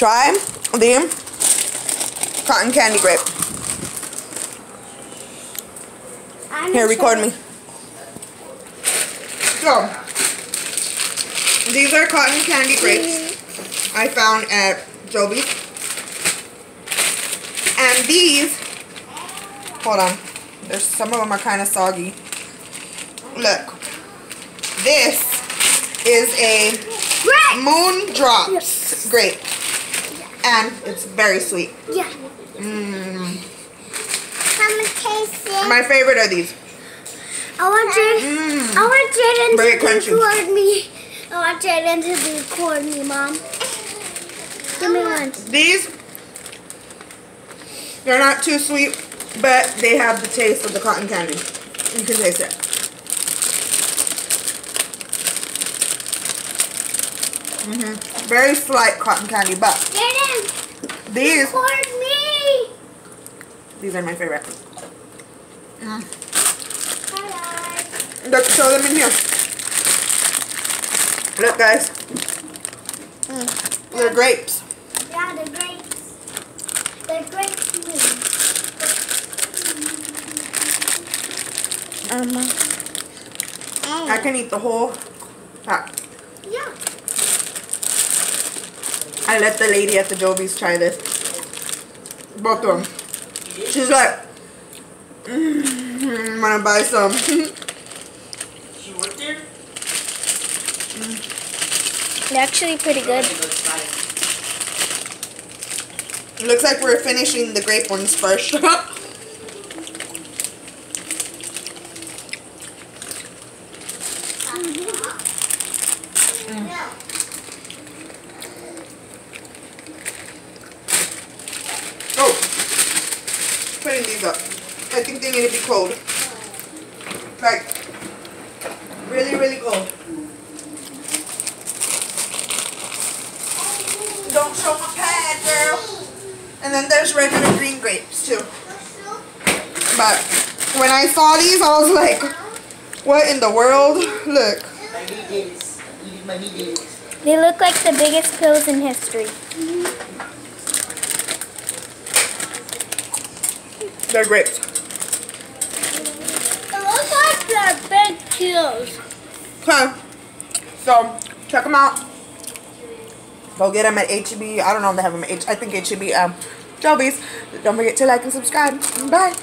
Try the cotton candy grape. I'm Here, record me. So, these are cotton candy grapes I found at Joe V's. And these, hold on, there's some of them are kind of soggy. Look, this is a moon drops Yes. grape. And it's very sweet. Yeah. Mmm. Come and taste it. My favorite are these. I want Jaden. Mmm. I want Jaden to crunchy. record me. I want Jaden to record me, Mom. Give me one. These, they're not too sweet, but they have the taste of the cotton candy. You can taste it. Hmm Very slight cotton candy, but these, record me. these are my favorite. Mm. Look, show them in here. Look, guys, they're grapes. Yeah, the grapes. The grapes. Um, I can eat the whole pack. Yeah. I let the lady at the Joe V's try this. Both of them. She's like, mm, I'm gonna buy some. She worked there? They're actually pretty good. Looks like we're finishing the grape ones first. oh, putting these up. I think they need to be cold. Like, really, really cold. Don't show my pad, girl. And then there's regular green grapes too. But when I saw these, I was like, what in the world? Look. They look like the biggest pills in history. They're grapes. It looks like they're big pills. Okay. So, check them out. Go get them at HEB. I don't know if they have them at H. I think HEB, um, Joe V's. Don't forget to like and subscribe. Bye.